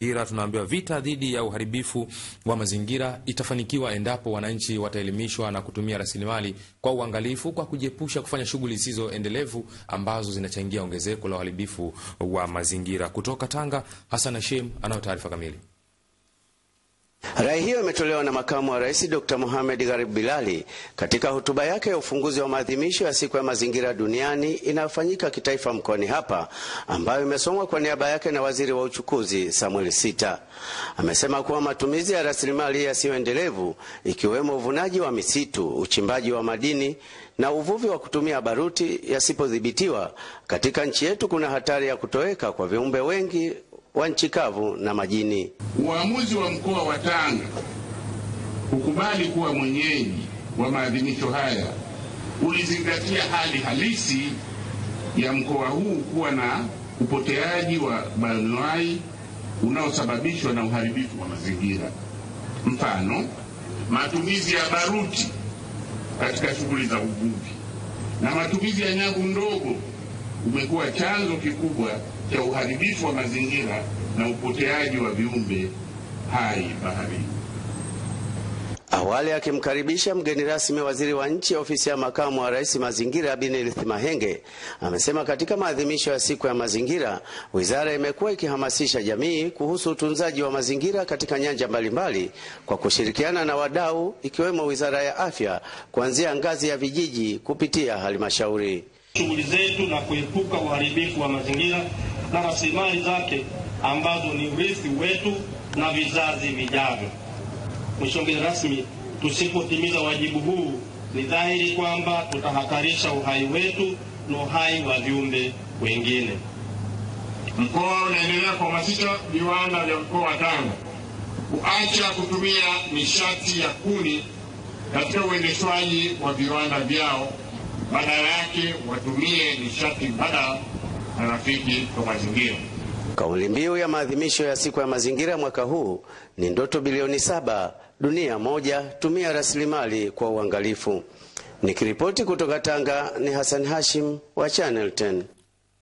Ira tunaambiwa vita dhidi ya uharibifu wa mazingira itafanikiwa endapo wananchi wataelimishwa na kutumia rasilimali kwa uangalifu kwa kujiepusha kufanya shughuli zisizo endelevu ambazo zinachangia ongezeko la uharibifu wa mazingira. Kutoka Tanga, Hassan Hashim anayo taarifa kamili. Rai hiyo imetolewa na makamu wa rais Dr. Mohamed Gharib Bilali katika hotuba yake ya ufunguzi wa maadhimisho ya siku ya mazingira duniani inayofanyika kitaifa mkoani hapa, ambayo imesomwa kwa niaba yake na waziri wa uchukuzi Samuel Sita. Amesema kuwa matumizi ya rasilimali yasiyoendelevu ikiwemo uvunaji wa misitu, uchimbaji wa madini na uvuvi wa kutumia baruti yasipodhibitiwa katika nchi yetu, kuna hatari ya kutoweka kwa viumbe wengi wa nchi kavu na majini. Uamuzi wa mkoa wa Tanga kukubali kuwa mwenyeji wa maadhimisho haya ulizingatia hali halisi ya mkoa huu kuwa na upoteaji wa bioanuwai unaosababishwa na uharibifu wa mazingira. Mfano, matumizi ya baruti katika shughuli za uvuvi na matumizi ya nyavu ndogo umekuwa chanzo kikubwa cha uharibifu wa mazingira na upoteaji wa viumbe hai baharini. Awali akimkaribisha mgeni rasmi waziri wa nchi ya ofisi ya makamu wa rais mazingira Abinelis Mahenge amesema katika maadhimisho ya siku ya mazingira, wizara imekuwa ikihamasisha jamii kuhusu utunzaji wa mazingira katika nyanja mbalimbali kwa kushirikiana na wadau ikiwemo wizara ya afya kuanzia ngazi ya vijiji kupitia halmashauri shughuli zetu na kuepuka uharibifu wa mazingira na rasilimali zake ambazo ni urithi wetu na vizazi vijavyo. Mheshimiwa mgeni rasmi, tusipotimiza wajibu huu, ni dhahiri kwamba tutahatarisha uhai wetu na uhai wa viumbe wengine. Mkoa unaendelea kuhamasisha viwanda vya mkoa wa Tanga kuacha kutumia nishati ya kuni katika uendeshwaji wa viwanda vyao badala yake watumie nishati mbadala na rafiki kwa mazingira. Kauli mbiu ya maadhimisho ya siku ya mazingira mwaka huu ni ndoto bilioni saba, dunia moja, tumia rasilimali kwa uangalifu. Nikiripoti kutoka Tanga ni Hassan Hashim wa Channel 10.